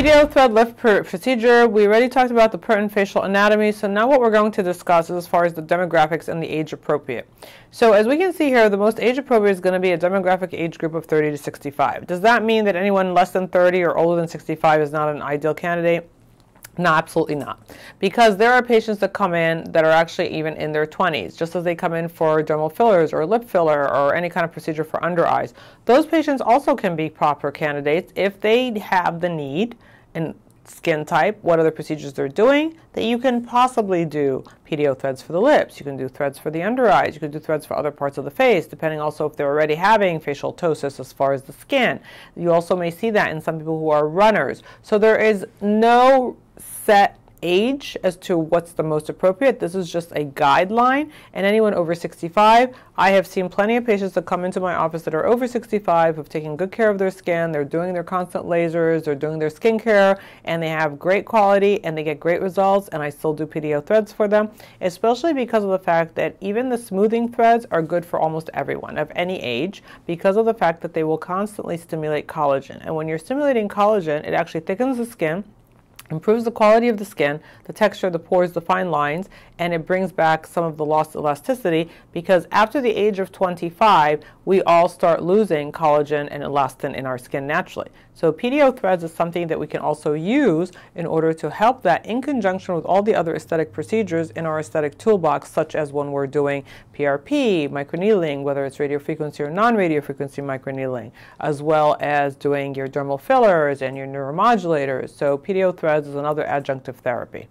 PDO thread lift procedure, we already talked about the pertinent facial anatomy, so now what we're going to discuss is as far as the demographics and the age appropriate. So as we can see here, the most age appropriate is going to be a demographic age group of 30 to 65. Does that mean that anyone less than 30 or older than 65 is not an ideal candidate? No, absolutely not. Because there are patients that come in that are actually even in their 20s, just as they come in for dermal fillers or lip filler or any kind of procedure for under eyes. Those patients also can be proper candidates if they have the need and skin type, what other procedures they're doing, that you can possibly do PDO threads for the lips, you can do threads for the under eyes, you can do threads for other parts of the face, depending also if they're already having facial ptosis as far as the skin. You also may see that in some people who are runners. So there is no set age as to what's the most appropriate. This is just a guideline. And anyone over 65, I have seen plenty of patients that come into my office that are over 65 who've taken good care of their skin. They're doing their constant lasers, they're doing their skincare, and they have great quality and they get great results. And I still do PDO threads for them, especially because of the fact that even the smoothing threads are good for almost everyone of any age because of the fact that they will constantly stimulate collagen. And when you're stimulating collagen, it actually thickens the skin improves the quality of the skin, the texture, the pores, the fine lines, and it brings back some of the lost elasticity because after the age of 25, we all start losing collagen and elastin in our skin naturally. So PDO threads is something that we can also use in order to help that in conjunction with all the other aesthetic procedures in our aesthetic toolbox, such as when we're doing PRP, microneedling, whether it's radiofrequency or non-radiofrequency microneedling, as well as doing your dermal fillers and your neuromodulators. So PDO threads is another adjunctive therapy.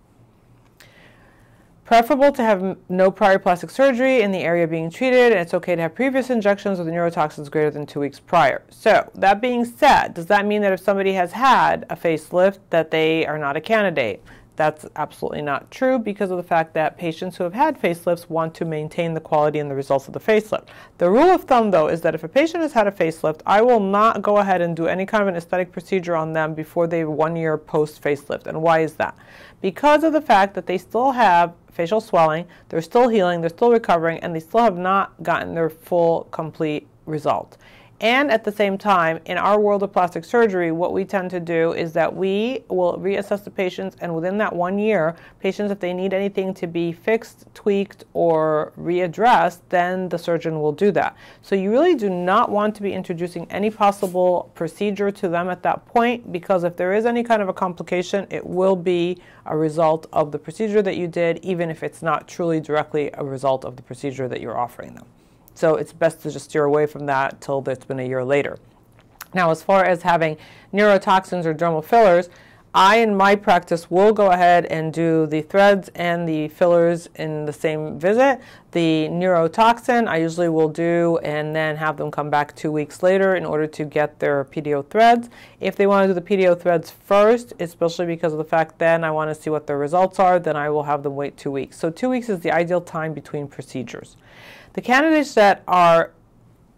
Preferable to have no prior plastic surgery in the area being treated, and it's okay to have previous injections with neurotoxins greater than two weeks prior. So, that being said, does that mean that if somebody has had a facelift that they are not a candidate? That's absolutely not true because of the fact that patients who have had facelifts want to maintain the quality and the results of the facelift. The rule of thumb, though, is that if a patient has had a facelift, I will not go ahead and do any kind of an aesthetic procedure on them before they one year post facelift. And why is that? Because of the fact that they still have facial swelling, they're still healing, they're still recovering, and they still have not gotten their full, complete result. And at the same time, in our world of plastic surgery, what we tend to do is that we will reassess the patients, and within that one year, patients, if they need anything to be fixed, tweaked, or readdressed, then the surgeon will do that. So you really do not want to be introducing any possible procedure to them at that point, because if there is any kind of a complication, it will be a result of the procedure that you did, even if it's not truly directly a result of the procedure that you're offering them. So it's best to just steer away from that till it's been a year later. Now, as far as having neurotoxins or dermal fillers, I, in my practice, will go ahead and do the threads and the fillers in the same visit. The neurotoxin I usually will do and then have them come back two weeks later in order to get their PDO threads. If they want to do the PDO threads first, especially because of the fact then I want to see what their results are, then I will have them wait two weeks. So two weeks is the ideal time between procedures. The candidates that are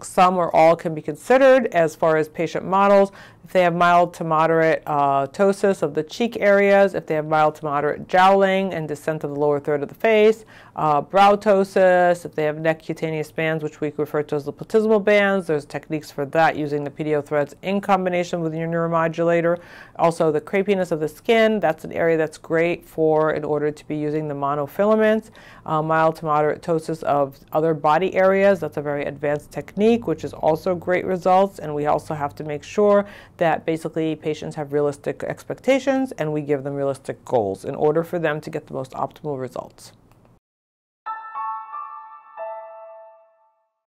some or all can be considered as far as patient models. If they have mild to moderate uh, ptosis of the cheek areas, if they have mild to moderate jowling and descent of the lower third of the face, uh, brow ptosis, if they have neck cutaneous bands, which we refer to as the platysmal bands, there's techniques for that using the PDO threads in combination with your neuromodulator. Also, the crepiness of the skin, that's an area that's great for in order to be using the monofilaments. Uh, mild to moderate ptosis of other body areas, that's a very advanced technique, which is also great results. And we also have to make sure that basically patients have realistic expectations and we give them realistic goals in order for them to get the most optimal results.